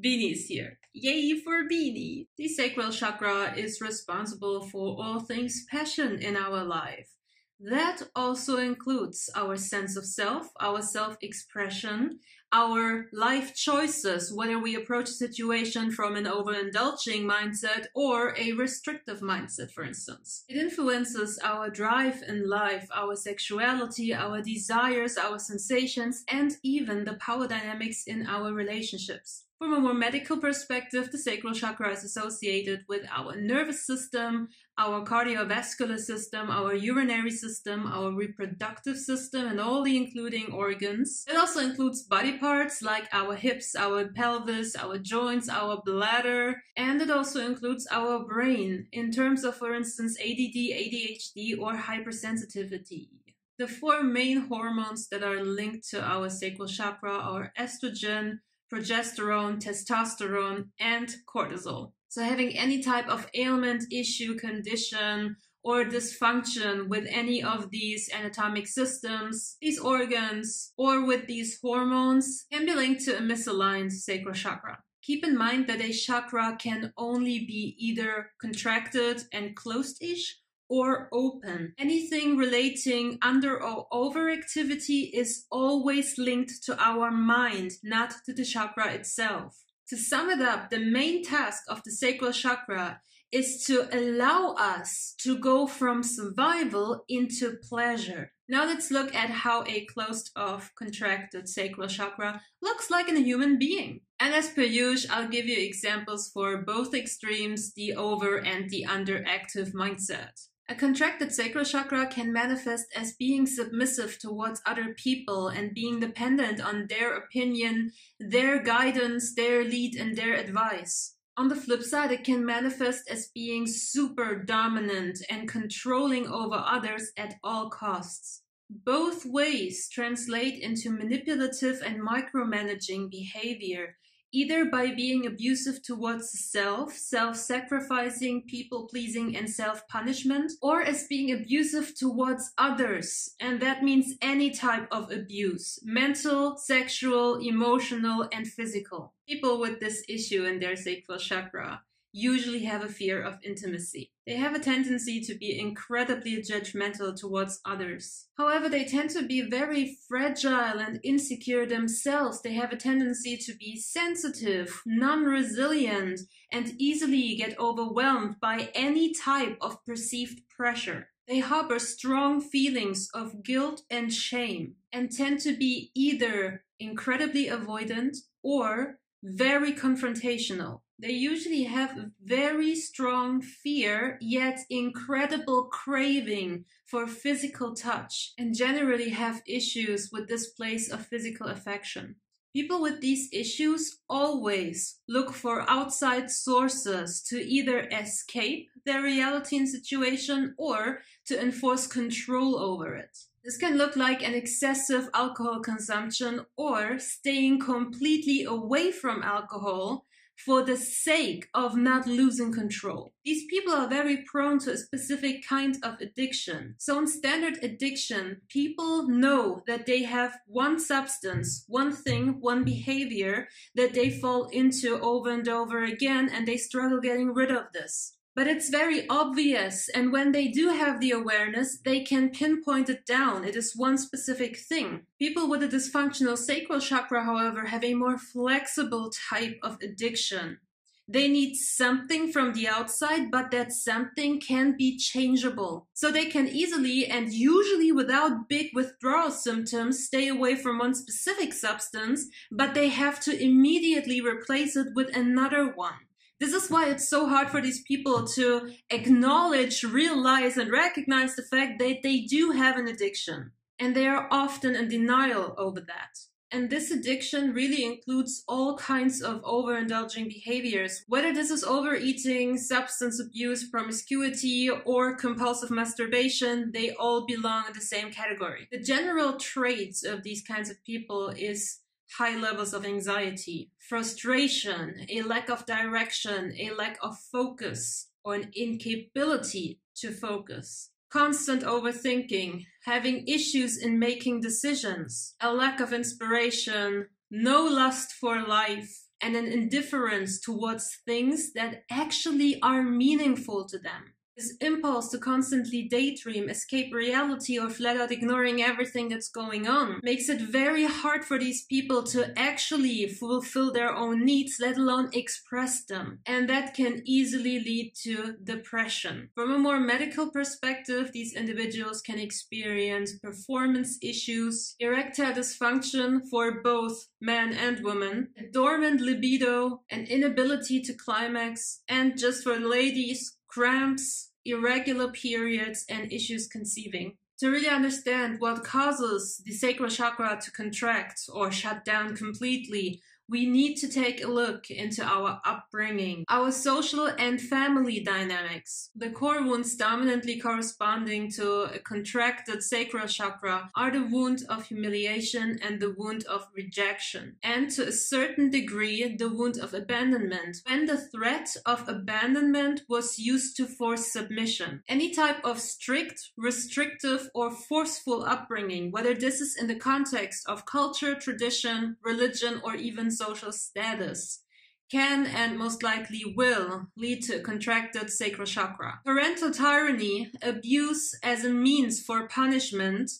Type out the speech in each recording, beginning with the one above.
Beanie's here. Yay for Beanie! The sacral chakra is responsible for all things passion in our life. That also includes our sense of self, our self expression, our life choices, whether we approach a situation from an overindulging mindset or a restrictive mindset, for instance. It influences our drive in life, our sexuality, our desires, our sensations, and even the power dynamics in our relationships. From a more medical perspective, the sacral chakra is associated with our nervous system, our cardiovascular system, our urinary system, our reproductive system, and all the including organs. It also includes body parts like our hips, our pelvis, our joints, our bladder, and it also includes our brain in terms of, for instance, ADD, ADHD, or hypersensitivity. The four main hormones that are linked to our sacral chakra are estrogen, progesterone, testosterone, and cortisol. So having any type of ailment, issue, condition, or dysfunction with any of these anatomic systems, these organs, or with these hormones can be linked to a misaligned sacral chakra. Keep in mind that a chakra can only be either contracted and closed-ish or open. Anything relating under or over activity is always linked to our mind, not to the chakra itself. To sum it up, the main task of the sacral chakra is to allow us to go from survival into pleasure. Now let's look at how a closed off contracted sacral chakra looks like in a human being. And as per usual, I'll give you examples for both extremes, the over and the underactive mindset. A contracted sacral chakra can manifest as being submissive towards other people and being dependent on their opinion, their guidance, their lead, and their advice. On the flip side, it can manifest as being super dominant and controlling over others at all costs. Both ways translate into manipulative and micromanaging behavior either by being abusive towards self, self-sacrificing, people-pleasing, and self-punishment, or as being abusive towards others. And that means any type of abuse, mental, sexual, emotional, and physical. People with this issue in their sacral chakra usually have a fear of intimacy. They have a tendency to be incredibly judgmental towards others. However, they tend to be very fragile and insecure themselves. They have a tendency to be sensitive, non-resilient, and easily get overwhelmed by any type of perceived pressure. They harbor strong feelings of guilt and shame and tend to be either incredibly avoidant or very confrontational. They usually have very strong fear, yet incredible craving for physical touch, and generally have issues with this place of physical affection. People with these issues always look for outside sources to either escape their reality and situation or to enforce control over it. This can look like an excessive alcohol consumption or staying completely away from alcohol for the sake of not losing control. These people are very prone to a specific kind of addiction. So in standard addiction, people know that they have one substance, one thing, one behavior that they fall into over and over again and they struggle getting rid of this but it's very obvious. And when they do have the awareness, they can pinpoint it down. It is one specific thing. People with a dysfunctional sacral chakra, however, have a more flexible type of addiction. They need something from the outside, but that something can be changeable. So they can easily and usually without big withdrawal symptoms stay away from one specific substance, but they have to immediately replace it with another one. This is why it's so hard for these people to acknowledge, realize, and recognize the fact that they do have an addiction. And they are often in denial over that. And this addiction really includes all kinds of overindulging behaviors, whether this is overeating, substance abuse, promiscuity, or compulsive masturbation, they all belong in the same category. The general traits of these kinds of people is high levels of anxiety, frustration, a lack of direction, a lack of focus, or an incapability to focus, constant overthinking, having issues in making decisions, a lack of inspiration, no lust for life, and an indifference towards things that actually are meaningful to them. This impulse to constantly daydream, escape reality, or flat out ignoring everything that's going on makes it very hard for these people to actually fulfill their own needs, let alone express them. And that can easily lead to depression. From a more medical perspective, these individuals can experience performance issues, erectile dysfunction for both men and women, a dormant libido, an inability to climax, and just for ladies, cramps, irregular periods, and issues conceiving. To really understand what causes the sacral chakra to contract or shut down completely, we need to take a look into our upbringing, our social and family dynamics. The core wounds dominantly corresponding to a contracted sacral chakra are the wound of humiliation and the wound of rejection, and to a certain degree, the wound of abandonment, when the threat of abandonment was used to force submission. Any type of strict, restrictive, or forceful upbringing, whether this is in the context of culture, tradition, religion, or even social status can and most likely will lead to a contracted sacral chakra. Parental tyranny, abuse as a means for punishment,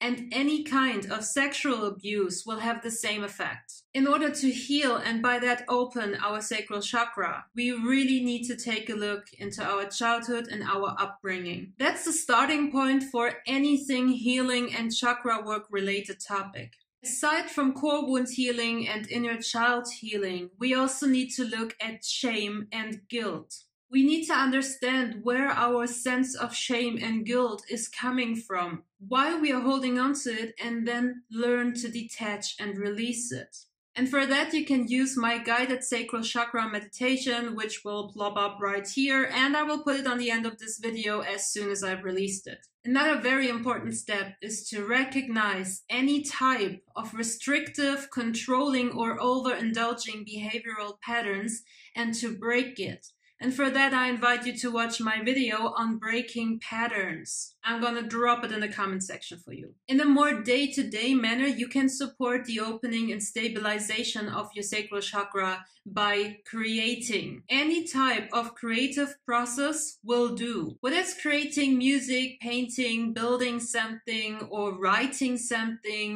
and any kind of sexual abuse will have the same effect. In order to heal and by that open our sacral chakra, we really need to take a look into our childhood and our upbringing. That's the starting point for anything healing and chakra work related topic. Aside from core wound healing and inner child healing, we also need to look at shame and guilt. We need to understand where our sense of shame and guilt is coming from, why we are holding on to it, and then learn to detach and release it. And for that, you can use my guided sacral chakra meditation, which will plop up right here. And I will put it on the end of this video as soon as I've released it. Another very important step is to recognize any type of restrictive, controlling, or overindulging behavioral patterns and to break it. And for that, I invite you to watch my video on breaking patterns. I'm gonna drop it in the comment section for you. In a more day-to-day -day manner, you can support the opening and stabilization of your sacral chakra by creating. Any type of creative process will do. Whether it's creating music, painting, building something, or writing something,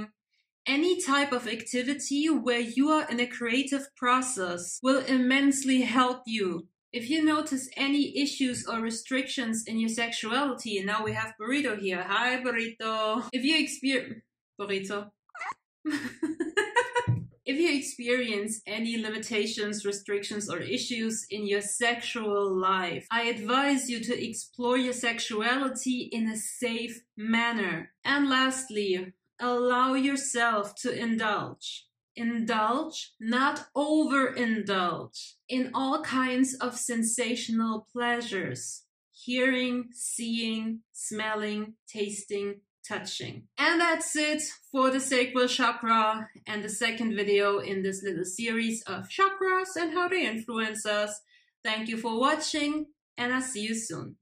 any type of activity where you are in a creative process will immensely help you if you notice any issues or restrictions in your sexuality, and now we have Burrito here. Hi, Burrito. If you experience Burrito. if you experience any limitations, restrictions, or issues in your sexual life, I advise you to explore your sexuality in a safe manner. And lastly, allow yourself to indulge indulge, not overindulge in all kinds of sensational pleasures hearing, seeing, smelling, tasting, touching. And that's it for the sacral chakra and the second video in this little series of chakras and how they influence us. Thank you for watching and I'll see you soon.